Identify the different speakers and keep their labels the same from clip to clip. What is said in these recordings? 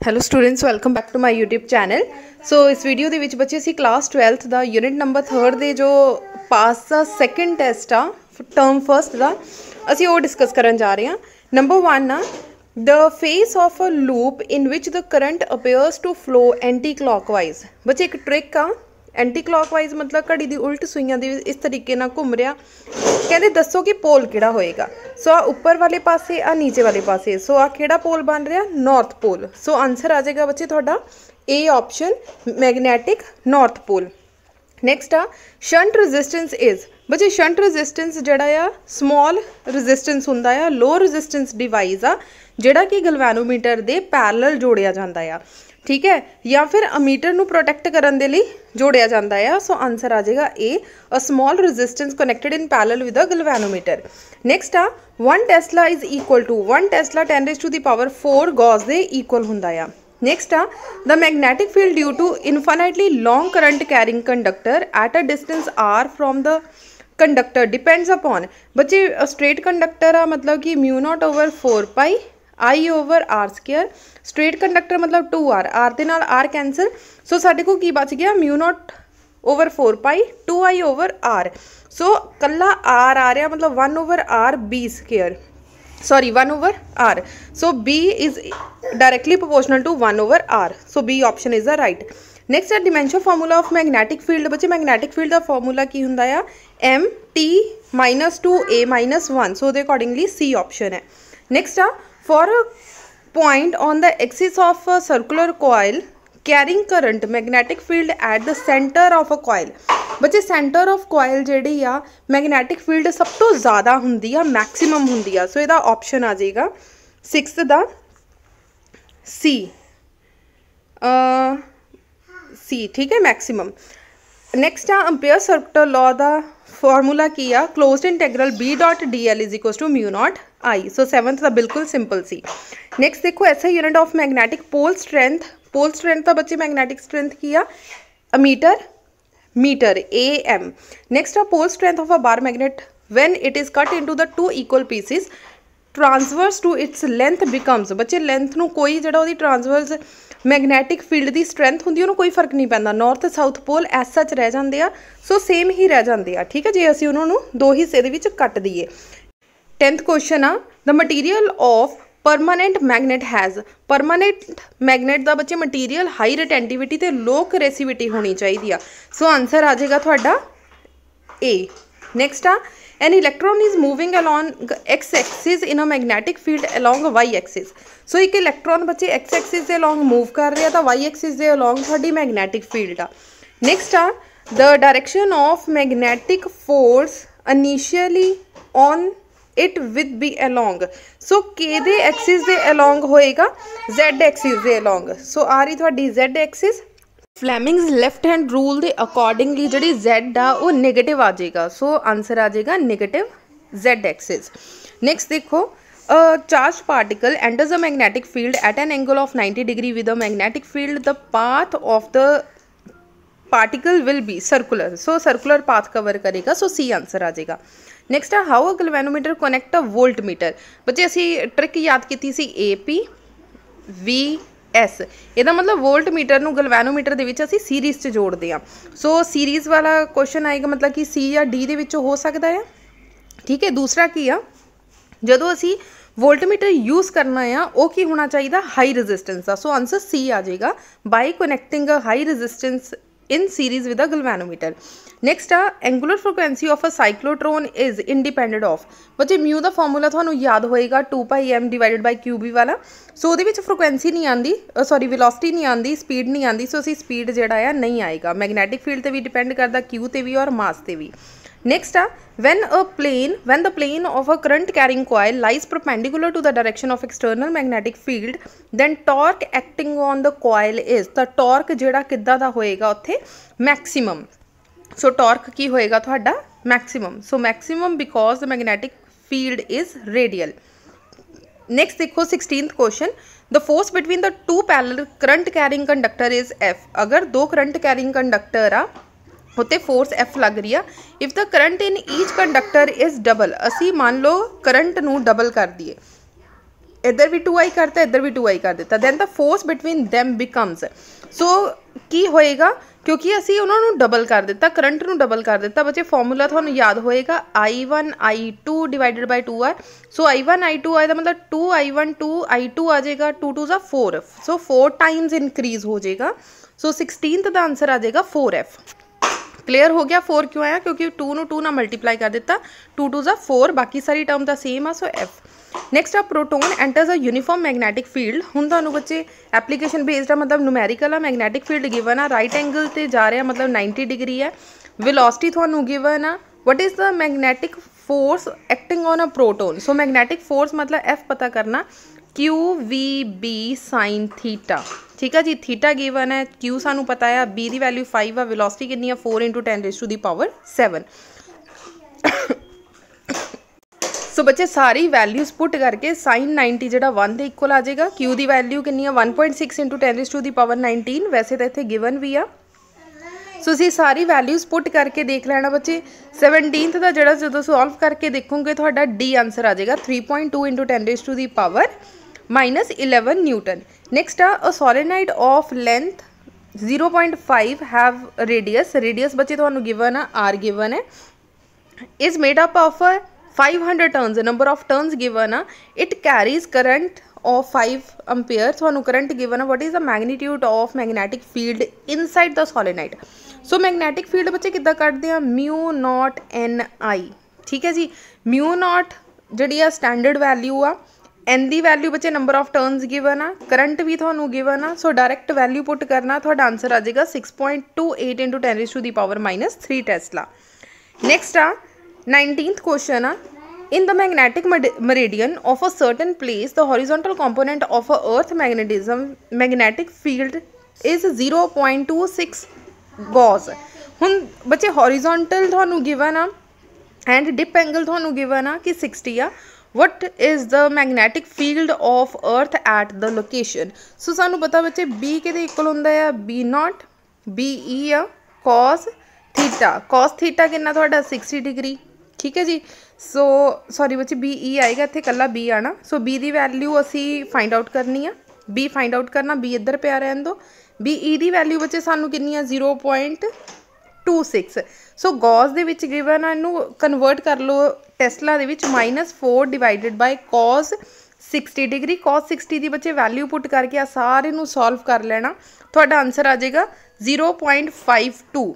Speaker 1: hello students welcome back to my YouTube channel so ਇਸ video ਦੇ ਵਿੱਚ ਬੱਚੇ ਅਸੀਂ ਕਲਾਸ 12th ਦਾ ਯੂਨਿਟ ਨੰਬਰ 3 ਦੇ ਜੋ ਪਾਸ ਦਾ ਸੈਕੰਡ ਟੈਸਟ ਆ ਟਰਮ ਫਰਸਟ ਦਾ ਅਸੀਂ ਉਹ ਡਿਸਕਸ ਕਰਨ ਜਾ ਰਹੇ ਹਾਂ ਨੰਬਰ 1 ਆ the face of a loop in which the current appears to flow anti-clockwise ਬੱਚੇ ਇੱਕ ਟ੍ਰਿਕ ਆ ਐਂਟੀ ਕਲੌਕਵਾਈਜ਼ ਮਤਲਬ ਘੜੀ ਦੀ ਉਲਟ ਸੂਈਆਂ ਦੇ ਇਸ ਤਰੀਕੇ ਨਾਲ ਘੁੰਮ ਰਿਹਾ। ਕਹਿੰਦੇ ਦੱਸੋ ਕਿ ਪੋਲ ਕਿਹੜਾ ਹੋਏਗਾ? ਸੋ ਆ ਉੱਪਰ ਵਾਲੇ ਪਾਸੇ ਆ ਨੀਚੇ ਵਾਲੇ ਪਾਸੇ। ਸੋ ਆ ਕਿਹੜਾ ਪੋਲ ਬਣ ਰਿਹਾ? ਨਾਰਥ ਪੋਲ ਸੋ ਆਨਸਰ ਆ ਜਾਏਗਾ ਬੱਚੇ ਤੁਹਾਡਾ। A option magnetic north pole next ਆ ਸ਼ੰਟ ਰੈਜ਼ਿਸਟੈਂਸ ਇਜ਼ ਬੱਚੇ ਸ਼ੰਟ ਰੈਜ਼ਿਸਟੈਂਸ ਜਿਹੜਾ ਆ ਸਮਾਲ ਰੈਜ਼ਿਸਟੈਂਸ ਹੁੰਦਾ ਆ ਲੋ ਰੈਜ਼ਿਸਟੈਂਸ ਡਿਵਾਈਸ ਆ, ਜਿਹੜਾ ਕਿ ਗਲਵੈਨੋਮੀਟਰ ਦੇ ਪੈਰਲਲ ਜੋੜਿਆ ਜਾਂਦਾ ਆ। ਠੀਕ ਹੈ ਜਾਂ ਫਿਰ ਅਮੀਟਰ ਨੂੰ ਪ੍ਰੋਟੈਕਟ ਕਰਨ ਦੇ ਲਈ ਜੋੜਿਆ ਜਾਂਦਾ ਆ ਸੋ ਆਨਸਰ ਆ ਜਾਏਗਾ ਏ a small resistance connected in parallel with a galvanometer next ਆ 1 tesla is equal to 1 tesla 10 raise to the power 4 gauss ਦੇ ਇਕੁਅਲ ਹੁੰਦਾ ਆ next uh, the magnetic field due to infinitely long current carrying conductor at a distance r from the conductor depends upon ਬੱਚੇ straight conductor ਆ ਮਤਲਬ ਕਿ mu naught over 4 pi i over r square straight conductor ਮਤਲਬ 2r r ਦੇ ਨਾਲ r cancel ਸੋ ਸਾਡੇ ਕੋਲ ਕੀ ਬਚ ਗਿਆ mu naught over 4 pi 2i over r ਸੋ ਕੱਲਾ r ਆ ਰਿਹਾ ਮਤਲਬ 1 over r b square sorry 1 over r so b is directly proportional to 1 over r so b option is the right next ਹੈ dimension formula of magnetic field ਬੱਚੇ magnetic field ਦਾ formula ਕੀ ਹੁੰਦਾ ਆ m t minus 2 a minus 1 so ਦੇ accordingly c option ਹੈ next ਆ for a point on the axis of a circular coil carrying current magnetic field at the center of a coil ਬੱਚੇ centre of ਕੋਇਲ ਜਿਹੜੀ ਆ magnetic field ਸਭ ਤੋਂ ਜ਼ਿਆਦਾ ਹੁੰਦੀ ਆ ਮੈਕਸਿਮਮ ਹੁੰਦੀ ਆ ਸੋ ਇਹਦਾ ਆਪਸ਼ਨ ਆ ਜਾਏਗਾ 6th ਦਾ ਸੀ ਅ ਸੀ ਠੀਕ ਹੈ maximum next uh Ampere circuital law the formula किया closed integral B dot D L is equal to mu nought I so seventh का बिल्कुल सिंपल सी नेक्स्ट देखो, ऐसा unit of magnetic pole strength pole strength था बच्चे magnetic strength किया metre metre A M next uh pole strength of a bar magnet it is cut into the two equal pieces transverse to its length becomes बच्चे length न कोई जो transverse magnetic field ਦੀ strength ਹੁੰਦੀ, ਉਹਨੂੰ ਕੋਈ ਫ਼ਰਕ ਨਹੀਂ ਪੈਂਦਾ। ਨਾਰਥ ਸਾਊਥ ਪੋਲ ਐਸ ਸੱਚ ਰਹਿ ਜਾਂਦੇ ਆ ਸੋ ਸੇਮ ਹੀ ਰਹਿ ਜਾਂਦੇ ਆ। ਠੀਕ ਹੈ ਜੇ, ਅਸੀਂ ਉਹਨਾਂ ਨੂੰ ਦੋ ਹਿੱਸੇ ਦੇ ਵਿੱਚ ਕੱਟ ਦਈਏ। 10th ਕੁਐਸਚਨ ਆ the material of permanent magnet has permanent magnet ਦਾ ਬੱਚੇ ਮਟੀਰੀਅਲ ਹਾਈ ਰਿਟੈਂਟਿਵਿਟੀ ਤੇ ਲੋ ਕਰੈਸਿਵਿਟੀ ਹੋਣੀ ਚਾਹੀਦੀ ਆ। ਸੋ ਆਨਸਰ ਆ ਜਾਏਗਾ ਤੁਹਾਡਾ ਏ ਨੈਕਸਟ ਆ an electron is moving along x axis in a magnetic field along y axis ਸੋ ਇੱਕ ਇਲੈਕਟ੍ਰੋਨ ਬੱਚੇ x axis ਦੇ along ਮੂਵ ਕਰ ਰਿਹਾ ਤਾਂ y axis ਦੇ along ਤੁਹਾਡੀ ਮੈਗਨੈਟਿਕ ਫੀਲਡ ਆ ਨੈਕਸਟ ਆ the direction of magnetic force initially on it with B along so ਕਿਹਦੇ ਐਕਸਿਸ ਦੇ ਅਲੋਂਗ ਹੋਏਗਾ z ਐਕਸਿਸ ਦੇ ਅਲੋਂਗ ਸੋ ਆ ਰਹੀ ਤੁਹਾਡੀ z Axis Fleming's left hand rule के अकॉर्डिंगली जी जैड आ वह नैगेटिव आ जाएगा सो आंसर आ जाएगा नैगेटिव जैड एक्सिस नैक्सट देखो a charge particle and a magnetic field at an angle of ninety degree with a magnetic field the path of the particle will be circular so circular path cover करेगा so C answer आ जाएगा next uh how a galvanometer connect a voltmeter बच्चे असी trick याद की A P V VS ਇਹਦਾ ਮਤਲਬ wallet metre ਨੂੰ ਗਲਵੈਨੋਮੀਟਰ ਦੇ ਵਿੱਚ ਅਸੀਂ ਸੀਰੀਜ਼ 'ਚ ਜੋੜਦੇ ਆ ਸੋ ਸੀਰੀਜ਼ ਵਾਲਾ ਕੁਐਸਚਨ ਆਏਗਾ ਮਤਲਬ ਕਿ ਸੀ ਜਾਂ ਡੀ ਦੇ ਵਿੱਚੋਂ ਹੋ ਸਕਦਾ ਹੈ ਠੀਕ ਹੈ, ਦੂਸਰਾ ਕੀ ਆ? ਜਦੋਂ ਅਸੀਂ ਵੋਲਟਮੀਟਰ ਯੂਜ਼ ਕਰਨਾ ਆ, ਉਹ ਕੀ ਹੋਣਾ ਚਾਹੀਦਾ? ਹਾਈ ਰੈਜ਼ਿਸਟੈਂਸ ਦਾ ਸੋ ਆਨਸਰ ਸੀ ਆ ਜਾਏਗਾ। By connecting a high resistance in series with a galvanometer next ਆ angular frequency of a cyclotron is independent of ਬੱਚੇ mu ਦਾ ਫਾਰਮੂਲਾ ਤੁਹਾਨੂੰ ਯਾਦ ਹੋਏਗਾ 2 pi m divided by qb ਵਾਲਾ ਸੋ ਉਹਦੇ ਵਿੱਚ ਫ੍ਰੀਕੁਐਂਸੀ ਨਹੀਂ ਆਂਦੀ ਸੌਰੀ ਵੈਲੋਸਿਟੀ ਨਹੀਂ ਆਂਦੀ ਸਪੀਡ ਨਹੀਂ ਆਂਦੀ ਸੋ ਅਸੀਂ ਸਪੀਡ ਜਿਹੜਾ ਆ ਨਹੀਂ ਆਏਗਾ ਮੈਗਨੈਟਿਕ ਫੀਲਡ ਤੇ ਵੀ ਡਿਪੈਂਡ ਕਰਦਾ q ਤੇ ਵੀ ਔਰ ਮਾਸ ਤੇ ਵੀ next ਆ when a plane when the plane of a current carrying coil lies perpendicular to the direction of external magnetic field then torque acting on the coil is ਤਾਂ torque ਜਿਹੜਾ ਕਿੱਦਾਂ ਦਾ ਹੋਏਗਾ ਉੱਥੇ maximum ਸੋ torque ਕੀ ਹੋਏਗਾ ਤੁਹਾਡਾ maximum so maximum because the magnetic field is radial next ਦੇਖੋ 16th question the force between the two parallel current carrying conductor is F ਅਗਰ ਦੋ current carrying conductor ਆ ਉੱਤੇ ਫੋਰਸ F ਲੱਗ ਰਹੀ ਆ if the current in each conductor is double ਅਸੀਂ ਮੰਨ ਲਓ ਕਰੰਟ ਨੂੰ ਡਬਲ ਕਰ ਦਈਏ ਇੱਧਰ ਵੀ 2i ਕਰਤਾ ਇੱਧਰ ਵੀ 2i ਕਰ ਦਿੱਤਾ then the force between them becomes so ਕੀ ਹੋਏਗਾ ਕਿਉਂਕਿ ਅਸੀਂ ਉਹਨਾਂ ਨੂੰ ਡਬਲ ਕਰ ਦਿੱਤਾ ਕਰੰਟ ਨੂੰ ਡਬਲ ਕਰ ਦਿੱਤਾ ਬੱਚੇ ਫਾਰਮੂਲਾ ਤੁਹਾਨੂੰ ਯਾਦ ਹੋਏਗਾ i1 i2 ਡਿਵਾਈਡਡ ਬਾਈ 2r ਸੋ i1 i2 ਆਏ ਦਾ ਮਤਲਬ 2i1 2i2 ਆ ਜਾਏਗਾ 2 2 ਦਾ 4 ਸੋ 4 ਟਾਈਮਸ ਇਨਕਰੀਜ਼ ਹੋ ਜਾਏਗਾ ਸੋ 16th ਦਾ ਆਨਸਰ ਆ ਜਾਏਗਾ 4f ਕਲੀਅਰ ਹੋ ਗਿਆ 4 ਕਿਉਂ ਆਇਆ ਕਿਉਂਕਿ 2 ਨੂੰ 2 ਨਾਲ ਮਲਟੀਪਲਾਈ ਕਰ ਦਿੱਤਾ 2 2 ਦਾ 4 ਬਾਕੀ ਸਾਰੀ ਟਰਮ ਦਾ ਸੇਮ ਆ ਸੋ f ਨੈਕਸਟ ਆ proton enters a uniform magnetic field ਹੁਣ ਤੁਹਾਨੂੰ ਬੱਚੇ ਐਪਲੀਕੇਸ਼ਨ ਬੇਸਡ ਆ ਮਤਲਬ ਨੂਮੈਰੀਕਲ ਆ ਮੈਗਨੈਟਿਕ ਫੀਲਡ ਗਿਵਨ ਆ ਰਾਈਟ ਐਂਗਲ ਤੇ ਜਾ ਰਿਹਾ ਮਤਲਬ 90 ਡਿਗਰੀ ਹੈ ਵੈਲੋਸਿਟੀ ਤੁਹਾਨੂੰ ਗਿਵਨ ਆ what is the magnetic force acting on a proton so magnetic force मतलब f पता करना q v b sin theta ਠੀਕ ਆ ਜੀ ਥੀਟਾ ਗਿਵਨ ਹੈ, q ਸਾਨੂੰ ਪਤਾ ਆ, b ਦੀ ਵੈਲਿਊ 5 ਆ ਵੈਲੋਸਿਟੀ ਕਿੰਨੀ ਆ? 4 10 raise to the power 7 so ਬੱਚੇ, ਸਾਰੀ ਵੈਲਿਊਜ਼ ਪੁੱਟ ਕਰਕੇ sin 90 ਜਿਹੜਾ 1 ਦੇ ਇਕੁਅਲ ਆ ਜਾਏਗਾ, q ਦੀ ਵੈਲਿਊ ਕਿੰਨੀ ਆ? 1.6 10 ਰੇਜ਼ ਟੂ ਦੀ ਪਾਵਰ 19 ਵੈਸੇ ਤਾਂ ਇੱਥੇ ਗਿਵਨ ਵੀ ਆ। ਸੋ ਅਸੀਂ ਸਾਰੀ ਵੈਲਿਊਜ਼ ਪੁੱਟ ਕਰਕੇ ਦੇਖ ਲੈਣਾ ਬੱਚੇ। 17th ਦਾ ਜਿਹੜਾ ਜਦੋਂ ਸੋਲਵ ਕਰਕੇ ਦੇਖੋਗੇ, ਤੁਹਾਡਾ D ਆਨਸਰ ਆ ਜਾਏਗਾ। 3.2 10 raise to the power minus eleven newton next uh a solenoid of length zero point five have radius radius बच्चे तो गिवन है आर गिवन है. Is made up of five hundred turns number of turns given uh it carries current of five ampere थोड़ा current given uh what is the magnitude of magnetic field inside the solenoid? So magnetic field बच्चे कि कटते हैं? Mu not an I ठीक है जी? Mu not जी standard value आ ਐਨ ਦੀ ਵੈਲਿਊ ਬੱਚੇ ਨੰਬਰ ਆਫ ਟਰਨਸ ਗਿਵਨ ਆ ਕਰੰਟ ਵੀ ਤੁਹਾਨੂੰ ਗਿਵਨ ਆ ਸੋ ਡਾਇਰੈਕਟ ਵੈਲਿਊ ਪੁੱਟ ਕਰਨਾ ਤੁਹਾਡਾ ਆਨਸਰ ਆ ਜਾਏਗਾ 6.28 10 to the power -3 tesla next ਆ 19th ਕੁਐਸਚਨ ਆ in the magnetic meridian of a certain place the horizontal component of a earth magnetism magnetic field is 0.26 Ghaus ਹੁਣ ਬੱਚੇ horizontal ਤੁਹਾਨੂੰ ਗਿਵਨ ਆ ਐਂਡ ਡਿਪ ਐਂਗਲ ਤੁਹਾਨੂੰ given ਆ ਕਿ 60 ਆ what is the magnetic field of earth at the location so ਸਾਨੂੰ ਪਤਾ ਬੱਚੇ b ਕਿਹਦੇ ਇਕੁਅਲ ਹੁੰਦਾ ਆ? B ਨਾਟ b e ਆ, cos ਥੀਟਾ cos ਥੀਟਾ ਕਿੰਨਾ ਤੁਹਾਡਾ? 60 ਡਿਗਰੀ ਠੀਕ ਹੈ ਜੀ? ਸੋ ਸੌਰੀ ਬੱਚੇ, b e ਆਏਗਾ, ਇੱਥੇ ਕੱਲਾ b ਆਣਾ। ਸੋ b ਦੀ ਵੈਲਿਊ ਅਸੀਂ ਫਾਈਂਡ ਆਊਟ ਕਰਨੀ ਆ। B ਫਾਈਂਡ ਆਊਟ ਕਰਨਾ, b ਇੱਧਰ ਪਿਆ ਰਹਿਣ ਦੋ। B e ਦੀ ਵੈਲਿਊ ਬੱਚੇ ਸਾਨੂੰ ਕਿੰਨੀ ਆ? 0.26 ਸੋ ਗੌਸ ਦੇ ਵਿੱਚ ਗਿਵਨ ਆ, ਇਹਨੂੰ ਕਨਵਰਟ ਕਰ ਲਓ ਟੈਸਲਾ ਦੇ ਵਿੱਚ -4 divided by cos 60 degree cos 60 ਦੀ ਬੱਚੇ ਵੈਲਿਊ ਪੁੱਟ ਕਰਕੇ ਆ, ਸਾਰੇ ਨੂੰ ਸੋਲਵ ਕਰ ਲੈਣਾ। ਤੁਹਾਡਾ ਆਨਸਰ ਆ ਜਾਏਗਾ 0.52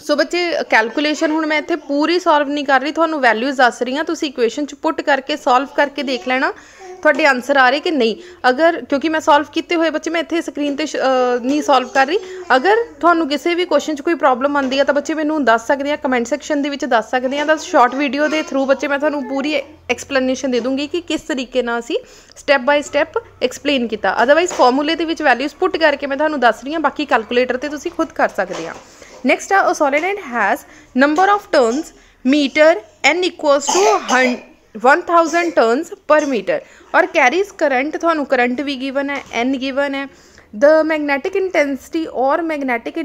Speaker 1: ਸੋ ਬੱਚੇ ਕੈਲਕੂਲੇਸ਼ਨ ਹੁਣ ਮੈਂ ਇੱਥੇ ਪੂਰੀ ਸੋਲਵ ਨਹੀਂ ਕਰ ਰਹੀ, ਤੁਹਾਨੂੰ ਵੈਲਿਊਜ਼ ਦੱਸ ਰਹੀ ਹਾਂ। ਤੁਸੀਂ ਇਕੁਏਸ਼ਨ ਚ ਪੁੱਟ ਕਰਕੇ ਸੋਲਵ ਕਰਕੇ ਦੇਖ ਲੈਣਾ। ਤੁਹਾਡੇ ਆਨਸਰ ਆ ਰਹੇ ਕਿ ਨਹੀਂ? ਅਗਰ, ਕਿਉਂਕਿ ਮੈਂ ਸੋਲਵ ਕੀਤੇ ਹੋਏ ਬੱਚੇ, ਮੈਂ ਇੱਥੇ ਸਕਰੀਨ ਤੇ ਨਹੀਂ ਸੋਲਵ ਕਰ ਰਹੀ। ਅਗਰ ਤੁਹਾਨੂੰ ਕਿਸੇ ਵੀ ਕੁਐਸਚਨ 'ਚ ਕੋਈ ਪ੍ਰੋਬਲਮ ਆਉਂਦੀ ਹੈ ਤਾਂ ਬੱਚੇ ਮੈਨੂੰ ਦੱਸ ਸਕਦੇ ਆ ਕਮੈਂਟ ਸੈਕਸ਼ਨ ਦੇ ਵਿੱਚ ਦੱਸ ਸਕਦੇ ਆ। ਤਾਂ ਸ਼ਾਰਟ ਵੀਡੀਓ ਦੇ ਥਰੂ ਬੱਚੇ, ਮੈਂ ਤੁਹਾਨੂੰ ਪੂਰੀ ਐਕਸਪਲੇਨੇਸ਼ਨ ਦੇ ਦੂੰਗੀ ਕਿ ਕਿਸ ਤਰੀਕੇ ਨਾਲ ਅਸੀਂ ਸਟੈਪ ਬਾਈ ਸਟੈਪ ਐਕਸਪਲੇਨ ਕੀਤਾ। ਅਦਰਵਾਈਜ਼ ਫਾਰਮੂਲੇ ਦੇ ਵਿੱਚ ਵੈਲਿਊਜ਼ ਪੁੱਟ ਕਰਕੇ ਮੈਂ ਤੁਹਾਨੂੰ ਦੱਸ ਰਹੀ ਹਾਂ, ਬਾਕੀ ਕੈਲਕੂਲੇਟਰ ਤੇ ਤੁਸੀਂ ਖੁਦ ਕਰ ਸਕਦੇ ਆ। Next a solenoid has number of turns meter n equals to one thousand turns per metre और कैरीज करंट थानू करंट भी गिवन है एन गिवन है. द मैगनैटिक इंटेंसिटी और magnetic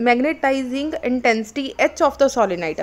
Speaker 1: magnetising intensity H of the solenoid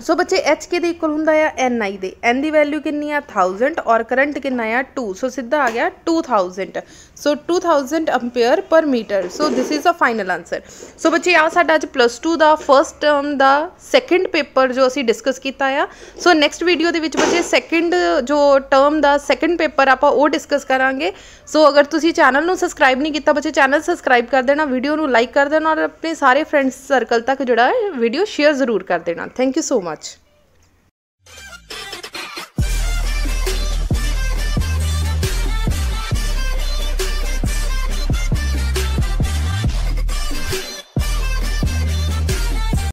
Speaker 1: ਸੋ ਬੱਚੇ H ਕਿਹਦੇ equal ਹੁੰਦਾ ਆ Ni ਦੇ N ਦੀ ਵੈਲਿਊ ਕਿੰਨੀ ਆ 1000 ਔਰ ਕਰੰਟ ਕਿੰਨਾ ਆ 2 ਸੋ ਸਿੱਧਾ ਆ ਗਿਆ 2000 so 2000 ampere per metre so this is a final answer so ਬੱਚੇ ਆ ਸਾਡਾ ਅੱਜ ਪਲੱਸ 2 ਦਾ ਫਰਸਟ ਟਰਮ ਦਾ ਸੈਕੰਡ ਪੇਪਰ ਜੋ ਅਸੀਂ ਡਿਸਕਸ ਕੀਤਾ ਆ ਸੋ ਨੈਕਸਟ ਵੀਡੀਓ ਦੇ ਵਿੱਚ ਬੱਚੇ ਸੈਕੰਡ ਜੋ ਟਰਮ ਦਾ ਸੈਕੰਡ ਪੇਪਰ ਆਪਾਂ ਉਹ ਡਿਸਕਸ ਕਰਾਂਗੇ ਸੋ ਅਗਰ ਤੁਸੀਂ ਚੈਨਲ ਨੂੰ ਸਬਸਕ੍ਰਾਈਬ ਨਹੀਂ ਕੀਤਾ ਬੱਚੇ ਚੈਨਲ ਸਬਸਕ੍ਰਾਈਬ ਕਰ ਦੇਣਾ ਵੀਡੀਓ ਨੂੰ ਲਾਈਕ ਕਰ ਦੇਣਾ ਔਰ ਆਪਣੇ ਸਾਰੇ ਫਰੈਂਡਸ ਸਰਕਲ ਤੱਕ ਜਿਹੜਾ ਵੀਡੀਓ ਸ਼ੇਅਰ ਜ਼ਰੂਰ ਕਰ ਦੇਣਾ ਥੈਂਕ ਯੂ ਸੋ much